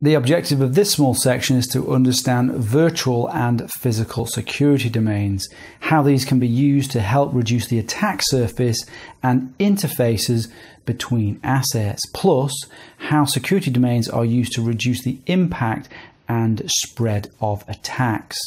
The objective of this small section is to understand virtual and physical security domains, how these can be used to help reduce the attack surface and interfaces between assets, plus how security domains are used to reduce the impact and spread of attacks.